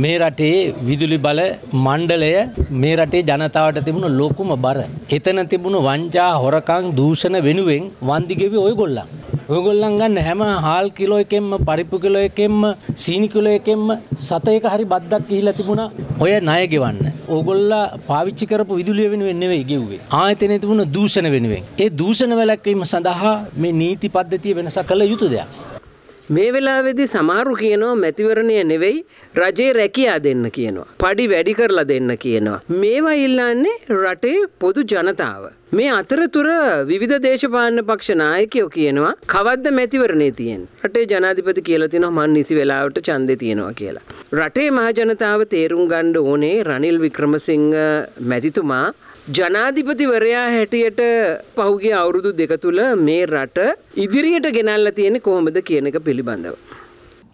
මේ රටේ විදුලි බල මණ්ඩලය මේ රටේ ජනතාවට තිබුණු ලොකුම බර. එතන තිබුණු වංචා හොරකං දූෂණ වෙනුවෙන් වන්දිගෙවි ඔයගොල්ලන්. ඔයගොල්ලන් ගන්න හැම හාල් කිලෝ එකෙන්ම පරිප්පු කිලෝ එකෙන්ම සීනි කිලෝ එකෙන්ම සතයක හරි බද්දක් ගිහිලා තිබුණා ඔය ණය ගෙවන්න. ඕගොල්ලා පාවිච්චි කරපු විදුලිය වෙනුවෙන් නෙවෙයි ගෙව්වේ. ආයතනයේ තිබුණු දූෂණ වෙනුවෙන්. ඒ දූෂණ වැළැක්වීම සඳහා මේ නීති පද්ධතිය වෙනසක් කළ යුතු දෙයක්. මේ වෙලාවේදී සමහරු කියනවා මැතිවරණය නෙවෙයි රජේ රැකියා දෙන්න කියනවා. පඩි වැඩි කරලා දෙන්න කියනවා. මේවා ඉල්ලන්නේ රටේ පොදු ජනතාව. මේ අතරතුර විවිධ දේශපාලන පක්ෂ නායකයෝ කියනවා කවද්ද මැතිවරණේ තියෙන්නේ. රටේ ජනාධිපති කියලා තිනවා මන් නිසි වෙලාවට ඡන්දේ තියෙනවා කියලා. රටේ මහජනතාව තේරුම් ගන්න ඕනේ රනිල් වික්‍රමසිංහ මැතිතුමා ජනාධිපතිවරයා හැටියට පහුගිය අවුරුදු දෙක තුළ මේ රට ඉදිරියට ගෙනල්ලා තියෙන්නේ කොහොමද කියන එක පිළිබඳව.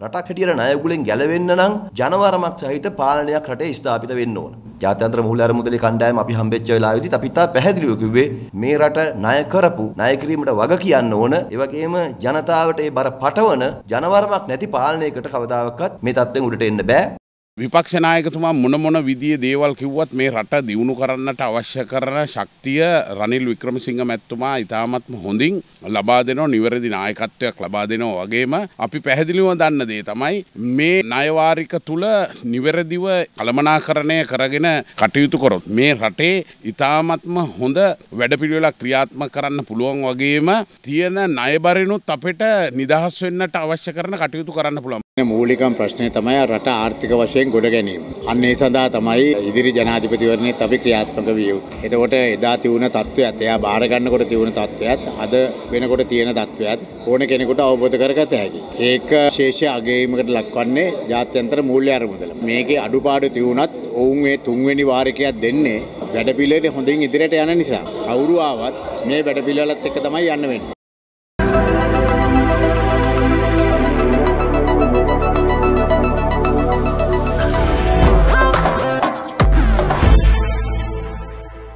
රටක් හැටියට ණයගුලෙන් ගැලවෙන්න නම් ජනවරමක් සහිත පාලනයක් රටේ ස්ථාපිත වෙන්න ඕන. ජාත්‍යන්තර මූල්‍ය මුදලේ කණ්ඩායම අපි හම්බෙච්ච වෙලාවෙදිත් අපි තා පැහැදිලිව කිව්වේ මේ රට ණය කරපු ණය කිරීමට වග කියන්න ඕන. ඒ වගේම ජනතාවට ඒ බර පටවන ජනවරමක් නැති පාලනයකට කවදාකවත් මේ තත්ත්වෙන් උඩට එන්න බෑ. විපක්ෂනායකතුමා මොන මොන විදිය දේවල් කිව්වත් මේ රට දියුණු කරන්නට අවශ්‍ය කරන ශක්තිය රනිල් වික්‍රමසිංහ මැත්තුමා ඉතාමත්ම හොඳින් ලබා දෙනවා නිවැරදි නායකත්වයක් ලබා දෙනවා වගේම අපි පැහැදිලිව දන්න දේ තමයි මේ නයවාරික තුළ නිවැරදිව කළමනාකරණය කරගෙන කටයුතු කොරොත් මේ රටේ ඉතාමත්ම හොඳ වැඩපිළිවෙලක් ක්‍රියාත්ම කරන්න පුළුවන් වගේම තියෙන ණයබරිනුත් අපිට නිදහස් වෙන්නට අවශ්‍ය කරන කටයුතු කරන්න පුළුවන්. මූලිකම් ප්‍රශ්නය තමයි රට ආර්ථික වශයෙන් ගොඩ ගැනීම. අන්න ඒ සඳහා තමයි ඉදිරි ජනාධිපතිවරණයත් අපි ක්‍රියාත්මක විය යුත්තේ. එතකොට එදා තිබුණ තත්ත්වයක් එයා බාර ගන්නකොට තිබුණ තත්ත්වයක් අද වෙනකොට තියෙන තත්ත්වයක් ඕන කෙනෙකුට අවබෝධ කරගත හැකියි. ඒක ශේෂ අගයීමකට ලක්වන්නේ ජාත්‍යන්තර මූල්‍ය අරමුදල. මේකේ අඩුපාඩු තියුණත් ඔවුන් මේ තුන්වෙනි වාරිකයක් දෙන්නේ වැඩපිළිවෙලට හොඳින් ඉදිරියට යන නිසා. කවුරු ආවත් මේ වැඩපිළිවෙලත් එක්ක තමයි යන්න වෙන්නේ.